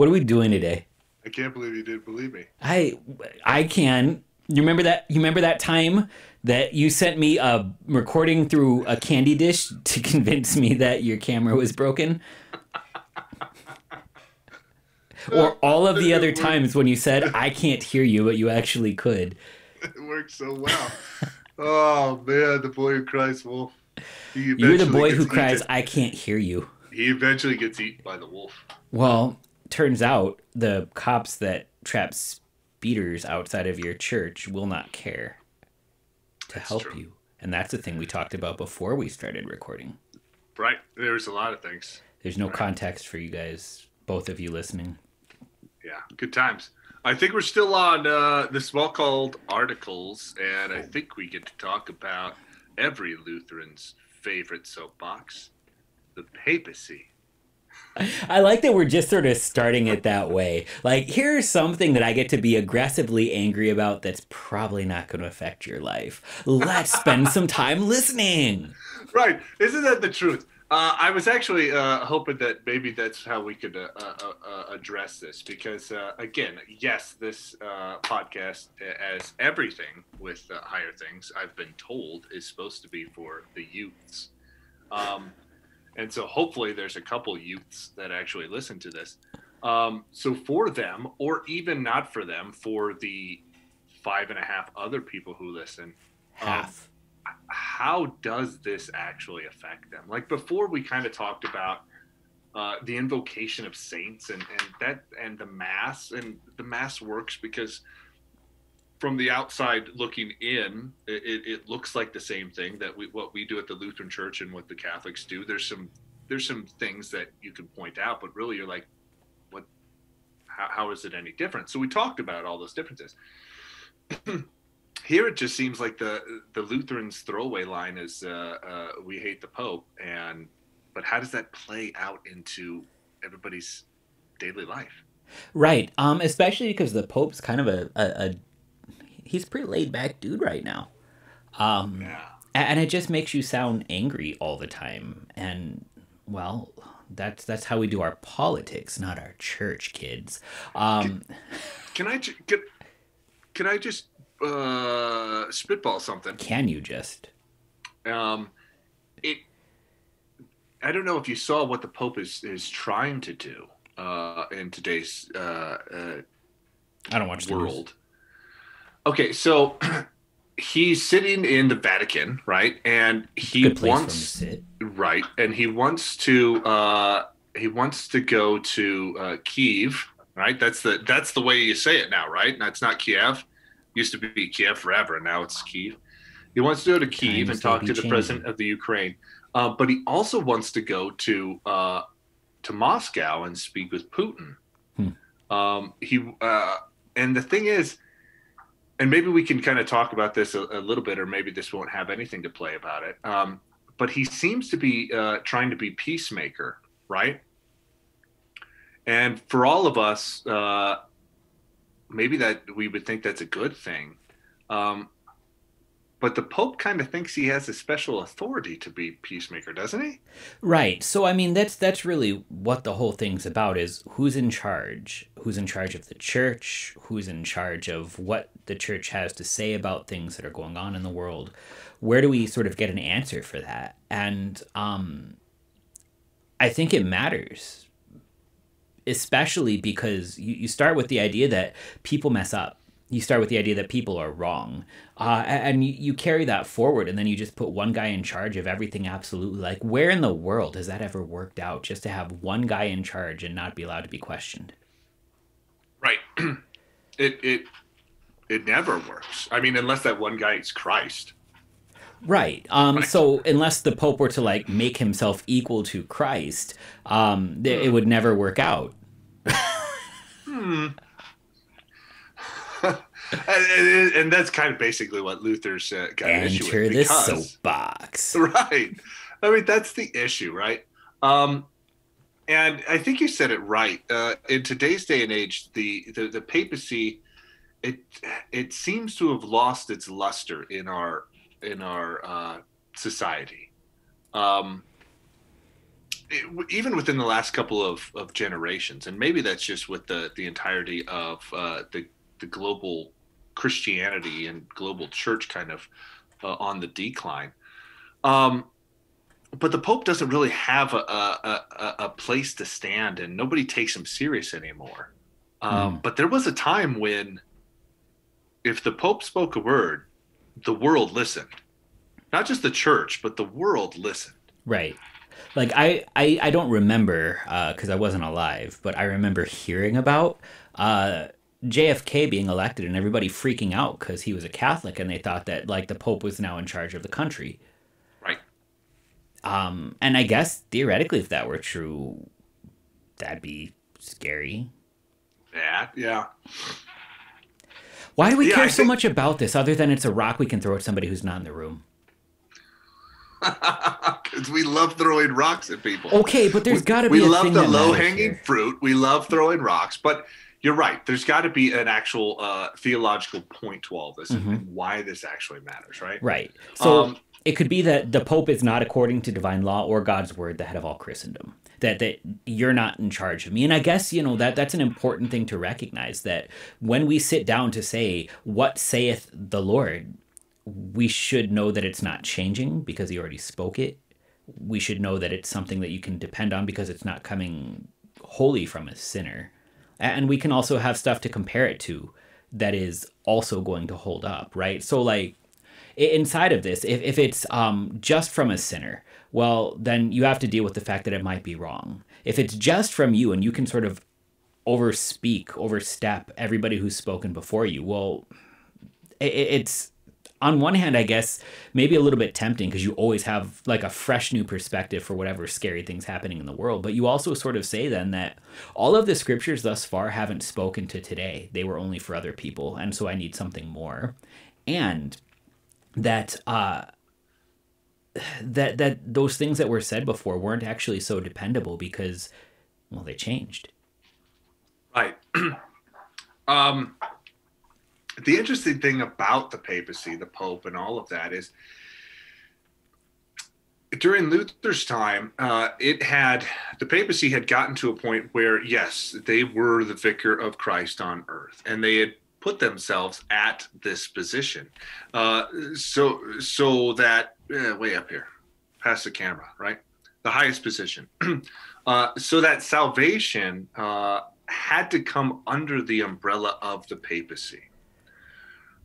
What are we doing today? I can't believe you didn't believe me. I I can. You remember that? You remember that time that you sent me a recording through a candy dish to convince me that your camera was broken? or all of the other times when you said I can't hear you, but you actually could. It worked so well. oh man, the boy who cries wolf. You're the boy who cries eaten. I can't hear you. He eventually gets eaten by the wolf. Well, turns out the cops that trap speeders outside of your church will not care to that's help true. you. And that's the thing we talked about before we started recording. Right. There's a lot of things. There's no right. context for you guys, both of you listening. Yeah, good times. I think we're still on uh, this Smalcald articles, and I think we get to talk about every Lutheran's favorite soapbox, the papacy. I like that we're just sort of starting it that way. Like, here's something that I get to be aggressively angry about that's probably not going to affect your life. Let's spend some time listening. Right. Isn't that the truth? Uh, I was actually uh, hoping that maybe that's how we could uh, uh, uh address this because, uh, again, yes, this podcast, as everything with higher things, I've been told, is supposed to be for the youths. Um, and so hopefully there's a couple youths that actually listen to this. Um, so for them, or even not for them, for the five and a half other people who listen, um, half. Um, how does this actually affect them? Like before, we kind of talked about uh, the invocation of saints and, and that and the mass and the mass works because from the outside looking in, it, it, looks like the same thing that we what we do at the Lutheran Church and what the Catholics do. There's some there's some things that you can point out, but really you're like, what? How, how is it any different? So we talked about all those differences. Here it just seems like the the Lutherans' throwaway line is uh, uh, "We hate the Pope," and but how does that play out into everybody's daily life? Right, um, especially because the Pope's kind of a, a, a he's pretty laid back dude right now. Um, yeah. And it just makes you sound angry all the time. And well, that's that's how we do our politics, not our church, kids. Um, can, can I can, can I just uh, spitball something? Can you just? Um, it. I don't know if you saw what the Pope is is trying to do uh, in today's uh, uh, I don't watch the world. Okay, so he's sitting in the Vatican, right? And he wants right, and he wants to uh, he wants to go to uh, Kiev, right? That's the that's the way you say it now, right? That's not Kiev. Used to be Kiev forever, and now it's Kiev. He wants to go to Kiev and talk to the changing. president of the Ukraine, uh, but he also wants to go to uh, to Moscow and speak with Putin. Hmm. Um, he uh, and the thing is and maybe we can kind of talk about this a, a, little bit, or maybe this won't have anything to play about it. Um, but he seems to be uh, trying to be peacemaker, right? And for all of us, uh, maybe that we would think that's a good thing. Um, but the pope kind of thinks he has a special authority to be peacemaker doesn't he? Right. So i mean that's that's really what the whole thing's about is who's in charge? Who's in charge of the church? Who's in charge of what the church has to say about things that are going on in the world? Where do we sort of get an answer for that? And um i think it matters especially because you, you start with the idea that people mess up you start with the idea that people are wrong. Uh, and you, you carry that forward and then you just put one guy in charge of everything absolutely. Like where in the world has that ever worked out just to have one guy in charge and not be allowed to be questioned? Right. It it it never works. I mean unless that one guy is christ. Right. Um. So unless the Pope were to like make himself equal to Christ, um, th- it would never work out. hmm and, and, that's kind of basically what Luther's uh, got Enter an issue with. the soapbox. Right. I mean, that's the issue, right? Um, and I think you said it right. Uh, in today's day and age, the, the, the papacy, it it seems to have lost its luster in our in our uh, society. Um, it, even within the last couple of, of generations, and maybe that's just with the the entirety of uh, the the global Christianity and global church kind of uh, on the decline. Um, but the Pope doesn't really have a, a, a, place to stand, and nobody takes him serious anymore. Um, mm. But there was a time when, if the Pope spoke a word, the world listened. Not just the church, but the world listened. Right. Like I, I, I don't remember because uh, I wasn't alive, but I remember hearing about uh, JFK being elected and everybody freaking out because he was a Catholic and they thought that like the Pope was now in charge of the country. Right. Um, and I guess theoretically, if that were true, that'd be scary. Yeah, yeah. Why do we yeah, care so much about this other than it's a rock we can throw at somebody who's not in the room? Because we love throwing rocks at people. Okay, but there's got to be. We love the low hanging fruit. We love throwing rocks, but you're right. There's got to be an actual uh, theological point to all this mm-hmm. and why this actually matters, right? Right. So um, it could be that the Pope is not according to divine law or God's word the head of all Christendom. That that you're not in charge of me. And I guess, you know, that that's an important thing to recognize that when we sit down to say, What saith the Lord? we should know that it's not changing because he already spoke it. We should know that it's something that you can depend on because it's not coming wholly from a sinner and we can also have stuff to compare it to that is also going to hold up right? So like inside of this if, if it's um, just from a sinner well then you have to deal with the fact that it might be wrong. If it's just from you and you can sort of overspeak overstep everybody who's spoken before you well it, it's on one hand, I guess maybe a little bit tempting because you always have like a fresh new perspective for whatever scary things happening in the world. But you also sort of say then that all of the scriptures thus far haven't spoken to today. They were only for other people. And so I need something more. And that, uh, that that those things that were said before weren't actually so dependable because well they changed right um the interesting thing about the papacy, the Pope, and all of that is during Luther's time, uh, it had the papacy had gotten to a point where yes, they were the vicar of Christ on earth, and they had put themselves at this position, uh, so so that uh, way up here, past the camera, right, the highest position, uh, so that salvation uh, had to come under the umbrella of the papacy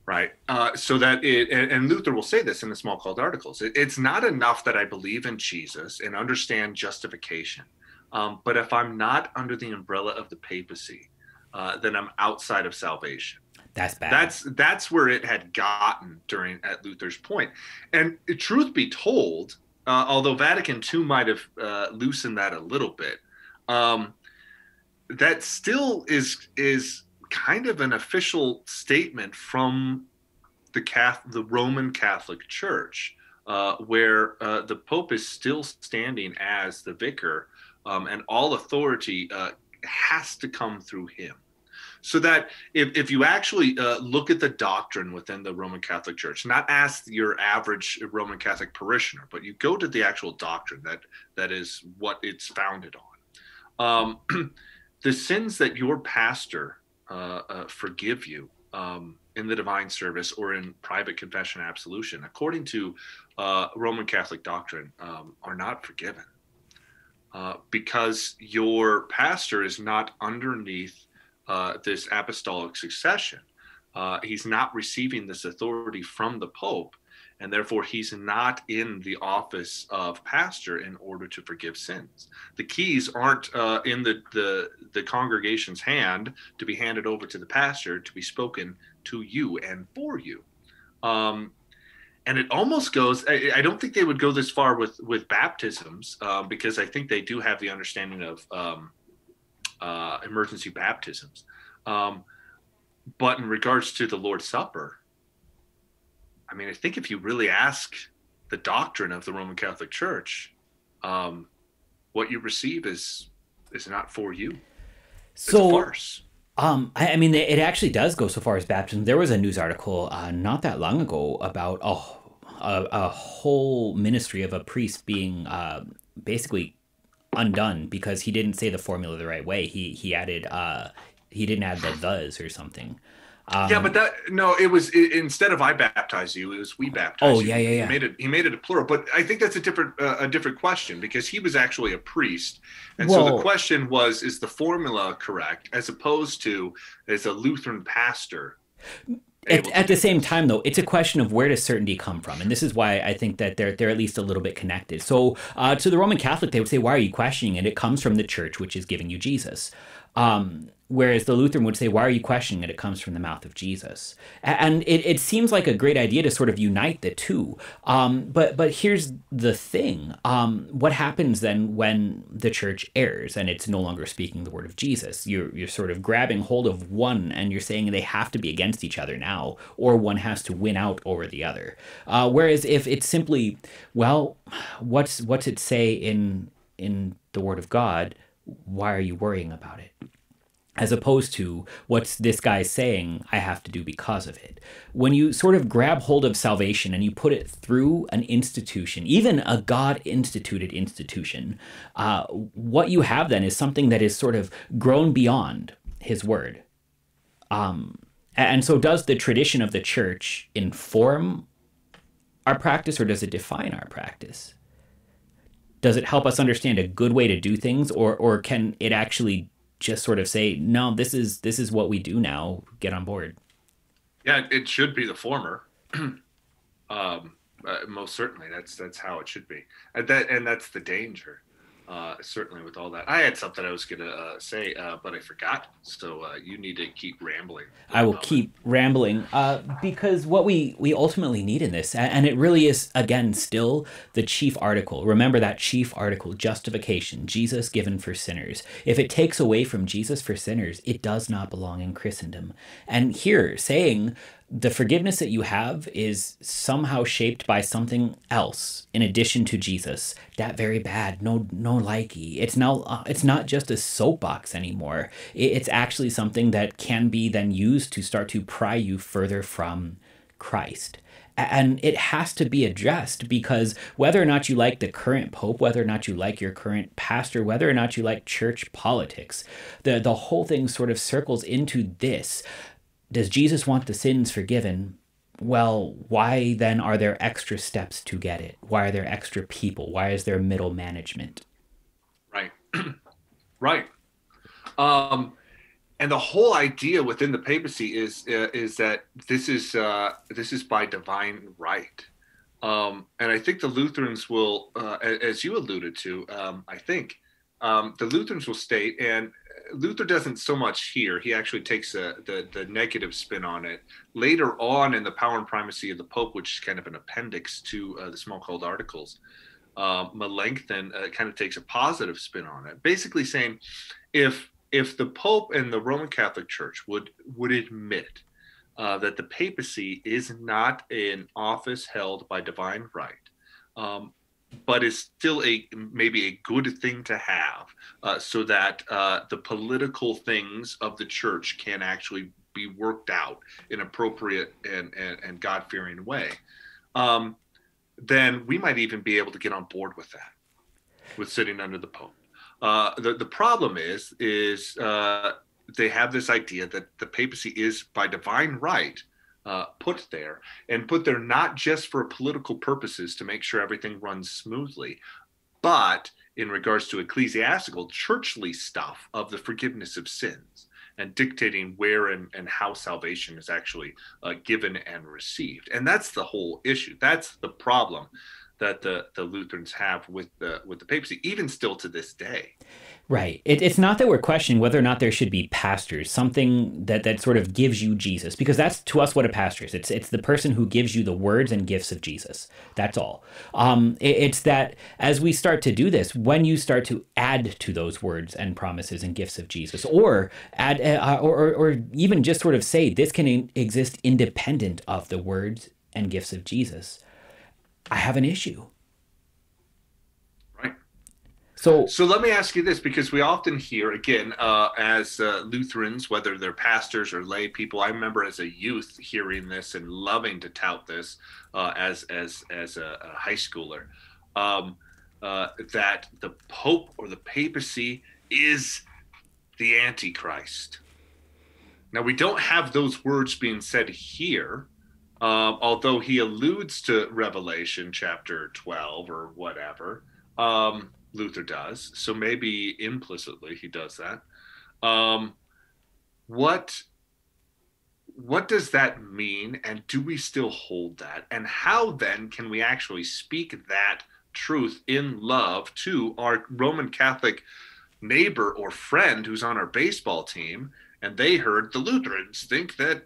right? Uh, so that it, and, Luther will say this in the Smalcald articles. It, it's not enough that I believe in Jesus and understand justification, um, but if I'm not under the umbrella of the papacy, uh, then I'm outside of salvation. That's bad. That's that's where it had gotten during at Luther's point. And truth be told, uh, although Vatican II might have uh, loosened that a little bit, um, that still is is kind of an official statement from the Catholic, the Roman Catholic Church, uh, where uh, the Pope is still standing as the vicar, um, and all authority uh, has to come through him. So that if, if you actually uh, look at the doctrine within the Roman Catholic Church, not ask your average Roman Catholic parishioner, but you go to the actual doctrine that that is what it's founded on. Um, the sins that your pastor uh, uh, forgive you um, in the divine service or in private confession absolution, according to uh, Roman Catholic doctrine, um, are not forgiven uh, because your pastor is not underneath uh, this apostolic succession. Uh, he's not receiving this authority from the Pope and therefore he's not in the office of pastor in order to forgive sins. The keys aren't uh, in the, the the congregation's hand to be handed over to the pastor to be spoken to you and for you. Um, and it almost goes. I, I, don't think they would go this far with with baptisms um, because I think they do have the understanding of um, uh, emergency baptisms. Um, but in regards to the Lord's Supper, I mean, I think if you really ask the doctrine of the Roman Catholic Church, um, what you receive is is not for you. So. Um, I, I, mean, it actually does go so far as baptism. There was a news article uh, not that long ago about a, a whole ministry of a priest being uh, basically undone because he didn't say the formula the right way. He he added uh he didn't add the thes or something. Um, yeah, but that no, it was it, instead of I baptize you, it was we baptize. Oh yeah, yeah, yeah. He made it. He made it a plural, but I think that's a different uh, a different question because he was actually a priest, and so the question was: Is the formula correct, as opposed to as a Lutheran pastor? At, at the same time, though, it's a question of where does certainty come from, and this is why I think that they're they're at least a little bit connected. So, uh, to the Roman Catholic, they would say, "Why are you questioning it? It comes from the Church, which is giving you Jesus." Um, Whereas the Lutheran would say, Why are you questioning it? It comes from the mouth of Jesus. And it, it seems like a great idea to sort of unite the two. Um, but but here's the thing um, what happens then when the church errs and it's no longer speaking the word of Jesus? You're, you're sort of grabbing hold of one and you're saying they have to be against each other now, or one has to win out over the other. Uh, whereas if it's simply, well, what's, what's it say in, in the word of God? Why are you worrying about it? As opposed to what's this guy saying I have to do because of it. When you sort of grab hold of salvation and you put it through an institution, even a God instituted institution, uh, what you have then is something that is sort of grown beyond his word. Um, and so, does the tradition of the church inform our practice or does it define our practice? Does it help us understand a good way to do things or, or can it actually just sort of say, no, this is this is what we do now. Get on board. Yeah, it should be the former. um, uh, most certainly, that's that's how it should be, and that and that's the danger uh, certainly with all that. I had something I was going to uh, say, uh, but I forgot. So uh, you need to keep rambling. I will keep rambling uh, because what we, we ultimately need in this, and it really is, again, still the chief article. Remember that chief article justification, Jesus given for sinners. If it takes away from Jesus for sinners, it does not belong in Christendom. And here, saying the forgiveness that you have is somehow shaped by something else in addition to Jesus. That very bad, no, no likey. It's now, uh, it's not just a soapbox anymore. It's actually something that can be then used to start to pry you further from Christ. And it has to be addressed because whether or not you like the current pope, whether or not you like your current pastor, whether or not you like church politics, the, the whole thing sort of circles into this does Jesus want the sins forgiven? Well, why then are there extra steps to get it? Why are there extra people? Why is there middle management? Right. right. Um, and the whole idea within the papacy is uh, is that this is uh, this is by divine right. Um, and I think the Lutherans will, uh, as you alluded to, um, I think um, the Lutherans will state, and Luther doesn't so much here. He actually takes a, the the negative spin on it later on in the Power and Primacy of the Pope, which is kind of an appendix to uh, the Smalcald Articles. Uh, Melanchthon uh, kind of takes a positive spin on it, basically saying, if if the Pope and the Roman Catholic Church would would admit uh, that the papacy is not an office held by divine right, um, but is still a maybe a good thing to have uh, so that uh, the political things of the church can actually be worked out in appropriate and, and, and god-fearing way. Um, then we might even be able to get on board with that with sitting under the pope. Uh, the, the problem is is uh, they have this idea that the papacy is by divine right uh, put there and put there not just for political purposes to make sure everything runs smoothly, but in regards to ecclesiastical, churchly stuff of the forgiveness of sins and dictating where and, and how salvation is actually uh, given and received. And that's the whole issue. That's the problem that the, the Lutherans have with the with the papacy, even still to this day. Right. It, it's not that we're questioning whether or not there should be pastors, something that, that sort of gives you Jesus, because that's to us what a pastor is. It's it's the person who gives you the words and gifts of Jesus. That's all. Um, it, it's that as we start to do this, when you start to add to those words and promises and gifts of Jesus, or add, uh, or, or, or even just sort of say this can exist independent of the words and gifts of Jesus, I have an issue. Right. So, so let me ask you this, because we often hear again uh, as uh, Lutherans, whether they're pastors or lay people. I remember as a youth hearing this and loving to tout this uh, as as as a, a high schooler. Um, uh, that the Pope or the papacy is the Antichrist. Now, we don't have those words being said here, um, although he alludes to Revelation chapter 12 or whatever. Um, Luther does. So maybe implicitly he does that. Um, what what does that mean and do we still hold that and how then can we actually speak that truth in love to our roman catholic neighbor or friend who's on our baseball team and they heard the lutherans think that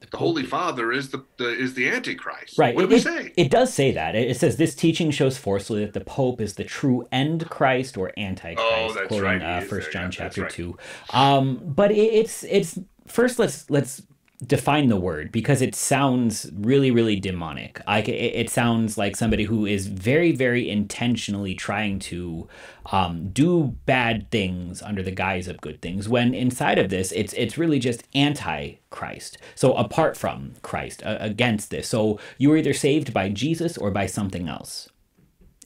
the, Holy Father is the, the, is the Antichrist. Right. What it, do we say? It does say that. It says this teaching shows forcefully that the Pope is the true end Christ or Antichrist. Oh, that's quoting, right. Uh, First John yeah, chapter right. two. Um, but it, it's it's first let's let's define the word because it sounds really really demonic. Like it, it sounds like somebody who is very very intentionally trying to um, do bad things under the guise of good things when inside of this it's it's really just anti-christ. So apart from christ uh, against this. So you are either saved by jesus or by something else.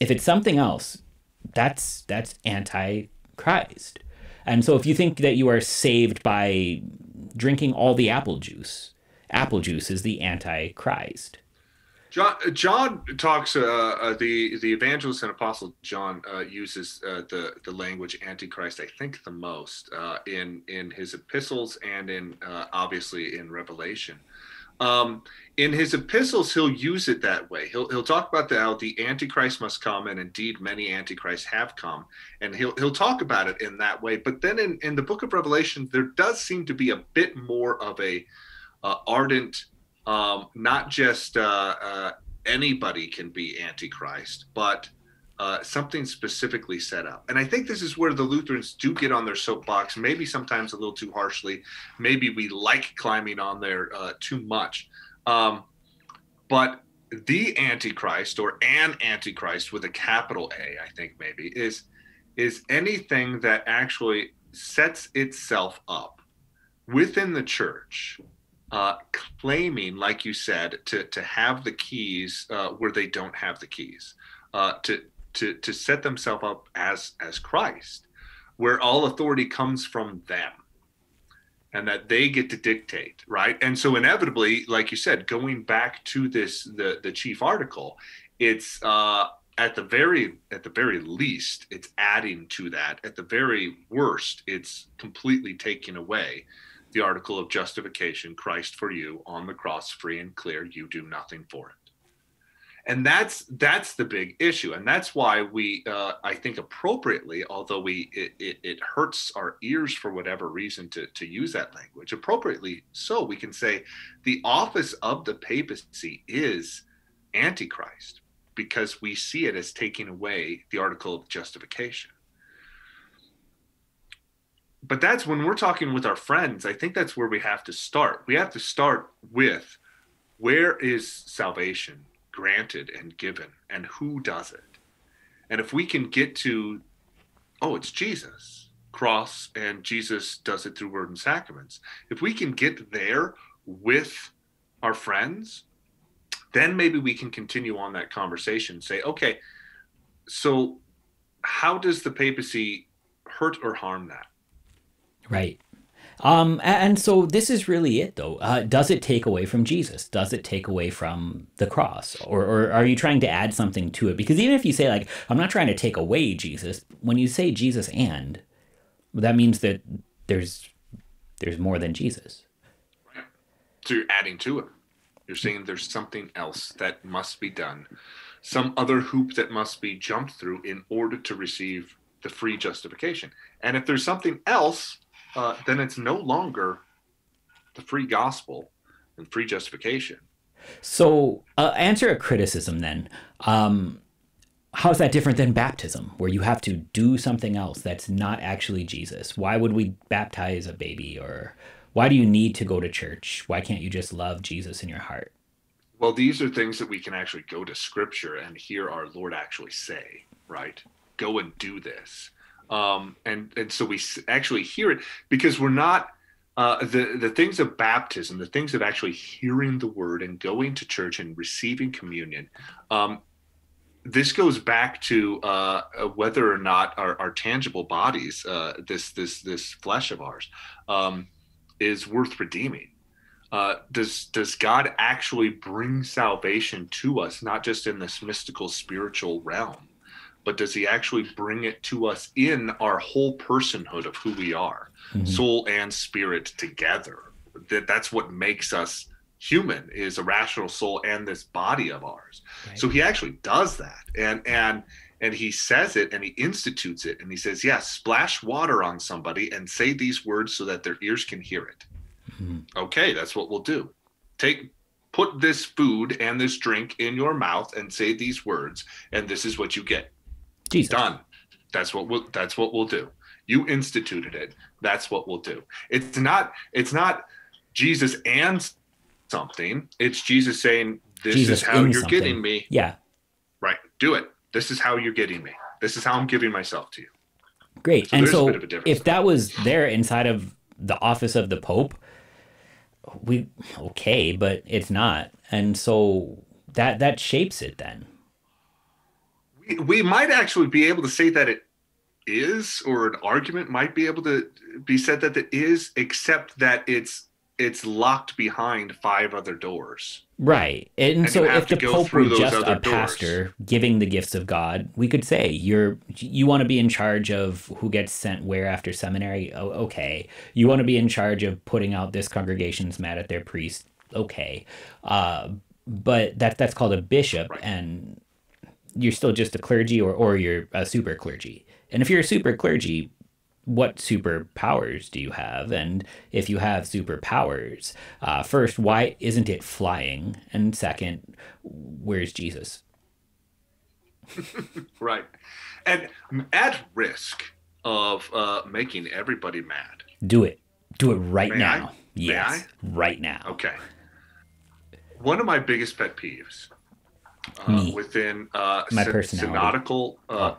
If it's something else that's that's anti-christ and so if you think that you are saved by drinking all the apple juice. Apple juice is the antichrist. John John talks uh, uh, the the evangelist and apostle John uh, uses uh, the the language antichrist I think the most uh, in in his epistles and in uh, obviously in Revelation. Um, in his epistles, he'll use it that way. He'll he'll talk about the, how the antichrist must come, and indeed many antichrists have come, and he'll he'll talk about it in that way. But then in in the book of Revelation, there does seem to be a bit more of a ardent um, not just uh, uh, anybody can be antichrist, but uh, something specifically set up. And I think this is where the Lutherans do get on their soapbox, maybe sometimes a little too harshly. Maybe we like climbing on there uh, too much. Um, but the antichrist or an antichrist with a capital A, I think maybe, is is anything that actually sets itself up within the church uh, claiming, like you said, to to have the keys uh, where they don't have the keys, uh, to to to set themselves up as as Christ, where all authority comes from them, and that they get to dictate, right? And so inevitably, like you said, going back to this the the chief article, it's uh, at the very at the very least, it's adding to that. At the very worst, it's completely taking away the article of justification christ for you on the cross free and clear you do nothing for it and that's that's the big issue. And that's why we uh, i think appropriately although we it, it, it, hurts our ears for whatever reason to, to use that language appropriately so we can say the office of the papacy is antichrist because we see it as taking away the article of justification. But that's when we're talking with our friends i think that's where we have to start. We have to start with where is salvation granted and given and who does it? And if we can get to oh it's jesus cross and jesus does it through word and sacraments. If we can get there with our friends then maybe we can continue on that conversation say okay so how does the papacy hurt or harm that? Right. Um, and so this is really it, though. Uh, does it take away from Jesus? Does it take away from the cross? Or, or are you trying to add something to it? Because even if you say, like, I'm not trying to take away Jesus, when you say Jesus and, that means that there's there's more than Jesus. So you're adding to it. You're saying there's something else that must be done, some other hoop that must be jumped through in order to receive the free justification. And if there's something else, uh, then it's no longer the free gospel and free justification. So, uh, answer a criticism then. Um, how is that different than baptism, where you have to do something else that's not actually Jesus? Why would we baptize a baby? Or why do you need to go to church? Why can't you just love Jesus in your heart? Well, these are things that we can actually go to scripture and hear our Lord actually say, right? Go and do this um, and and so we actually hear it because we're not uh, the the things of baptism, the things of actually hearing the word and going to church and receiving communion. Um, this goes back to uh, whether or not our, our tangible bodies, uh, this this this flesh of ours, um, is worth redeeming. Uh, does does God actually bring salvation to us, not just in this mystical spiritual realm, but does He actually bring it to us in our whole personhood of who we are, mm-hmm. soul and spirit together? That that's what makes us human is a rational soul and this body of ours. Right. So He actually does that, and and and he says it and he institutes it and he says, "Yes, yeah, splash water on somebody and say these words so that their ears can hear it." Mm-hmm. Okay, that's what we'll do. Take put this food and this drink in your mouth and say these words, and this is what you get. Jesus. Done. That's what we'll that's what we'll do. You instituted it. That's what we'll do. It's not it's not Jesus and something. It's Jesus saying, This Jesus is how you're something. getting me. Yeah. Right. Do it. This is how you're getting me. This is how I'm giving myself to you. Great. So and so if that was there inside of the office of the Pope, we okay, but it's not. And so that that shapes it then. We, might actually be able to say that it is, or an argument might be able to be said that it is, except that it's it's locked behind five other doors. Right. And, and so if the Pope were just a doors. pastor giving the gifts of God, we could say you're you want to be in charge of who gets sent where after seminary. Oh, okay. You want to be in charge of putting out this congregation's mad at their priest. Okay. Uh, but that that's called a bishop right. and you're still just a clergy or or you're a super clergy. And if you're a super clergy, what superpowers do you have? And if you have superpowers, uh, first, why isn't it flying? And second, where's Jesus? right. And at risk of uh, making everybody mad. Do it. Do it right May now. I? Yes. Right now. Okay. One of my biggest pet peeves uh, within uh, my personality. synodical. Uh, oh.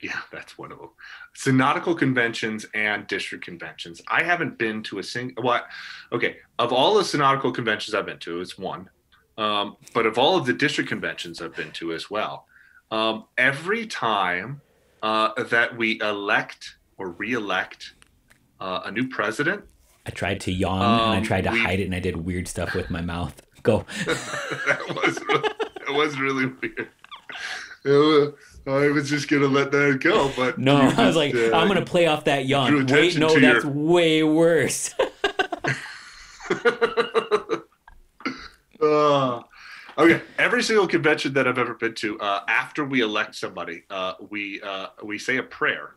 Yeah, that's one of them synodical conventions and district conventions. I haven't been to a single. What? Okay, of all the synodical conventions I've been to, it's one. Um, but of all of the district conventions I've been to as well, um, every time uh, that we elect or re-elect uh, a new president, I tried to yawn um, and I um, tried to we, hide it, and I did weird stuff with my mouth. Go. that was that was really weird. It was, I was just gonna let that go, but no, I was like, uh, I'm gonna play off that yawn. Wait, no, that's your... way worse. uh, okay, every single convention that I've ever been to, uh, after we elect somebody, uh, we uh, we say a prayer,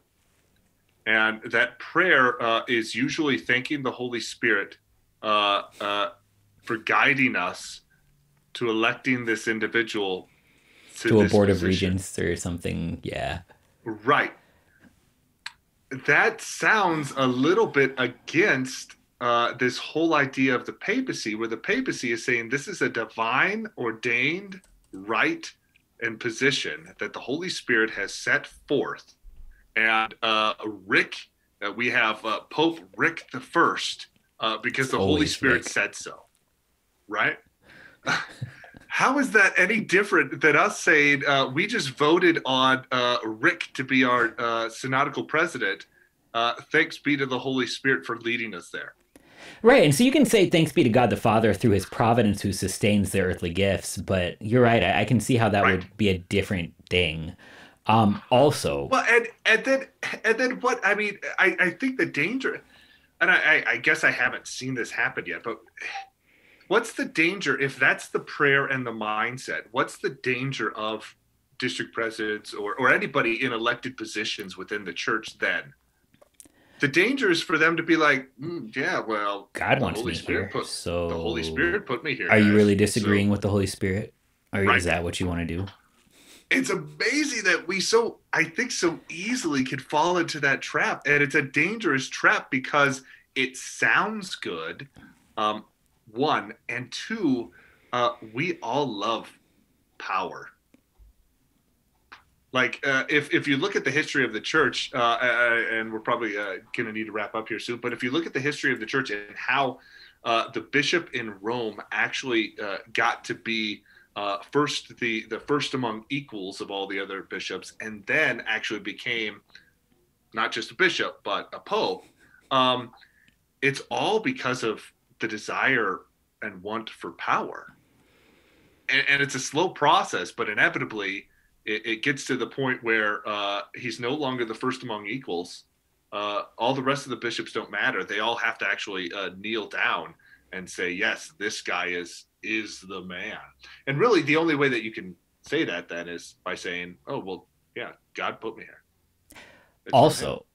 and that prayer uh, is usually thanking the Holy Spirit for guiding us to electing this individual to, to a board position. of regents or something. Yeah. Right. That sounds a little bit against uh, this whole idea of the papacy, where the papacy is saying this is a divine ordained right and position that the Holy Spirit has set forth. And uh, Rick, uh, we have uh, Pope Rick the First, uh, because the Holy Spirit Rick. said so, right? How is that any different than us saying uh, we just voted on uh, Rick to be our uh, synodical president? Uh, thanks be to the Holy Spirit for leading us there. Right. And so you can say thanks be to God the Father through his providence who sustains the earthly gifts, but you're right. I, I can see how that right. would be a different thing. Um, also, well, and and then and then what? I mean, I I think the danger, and I I guess I haven't seen this happen yet, but what's the danger if that's the prayer and the mindset what's the danger of district presidents or, or anybody in elected positions within the church then the danger is for them to be like mm, yeah well god wants me Spirit here put, so the holy spirit put me here are guys. you really disagreeing so, with the holy spirit or right. is that what you want to do it's amazing that we so i think so easily could fall into that trap and it's a dangerous trap because it sounds good um, one and two uh, we all love power like uh, if, if you look at the history of the church uh, uh and we're probably uh, going to need to wrap up here soon but if you look at the history of the church and how uh, the bishop in rome actually got to be uh, first the the first among equals of all the other bishops, and then actually became not just a bishop but a pope. Um, it's all because of the desire and want for power, and, and it's a slow process, but inevitably it, it gets to the point where uh, he's no longer the first among equals. Uh, all the rest of the bishops don't matter. They all have to actually uh, kneel down and say, "Yes, this guy is is the man." And really, the only way that you can say that then is by saying, "Oh, well, yeah, God put me here." It's also,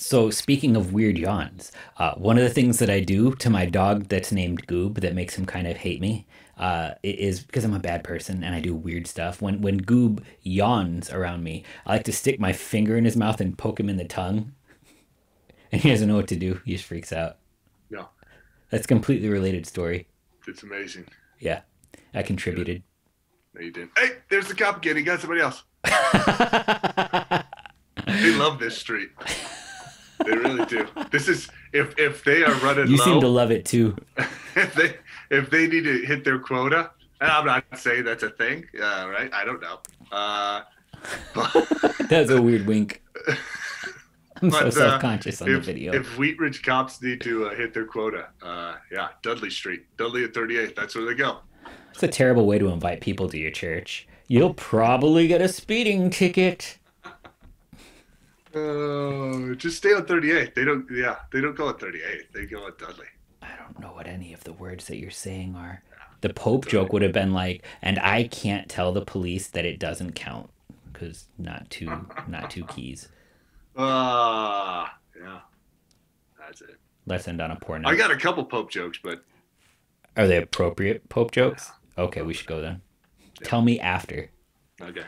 so speaking of weird yawns, uh, one of the things that I do to my dog that's named Goob that makes him kind of hate me uh, is because I'm a bad person and I do weird stuff. When when Goob yawns around me, I like to stick my finger in his mouth and poke him in the tongue, and he doesn't know what to do. He just freaks out. No, that's completely related story. It's amazing. Yeah, I contributed. No, you didn't. Hey, there's the cop again. He got somebody else. they love this street. They really do. This is if if they are running. You low, seem to love it too. if they if they need to hit their quota, and I'm not saying that's a thing, uh, right? I don't know. Uh, that's a weird wink. I'm but, so self conscious uh, on if, the video. If Wheat Ridge cops need to uh, hit their quota, uh, yeah, Dudley Street, Dudley at 38th, that's where they go. It's a terrible way to invite people to your church. You'll probably get a speeding ticket. Uh, just stay on 38. They don't, yeah, they don't go on 38. They go on Dudley. I don't know what any of the words that you're saying are. The Pope joke would have been like, and I can't tell the police that it doesn't count because not two, not two keys. Ah, uh, yeah, that's it. Let's end on a poor note. I got a couple Pope jokes, but are they appropriate Pope jokes? Okay, we should go then. Tell me after. Okay.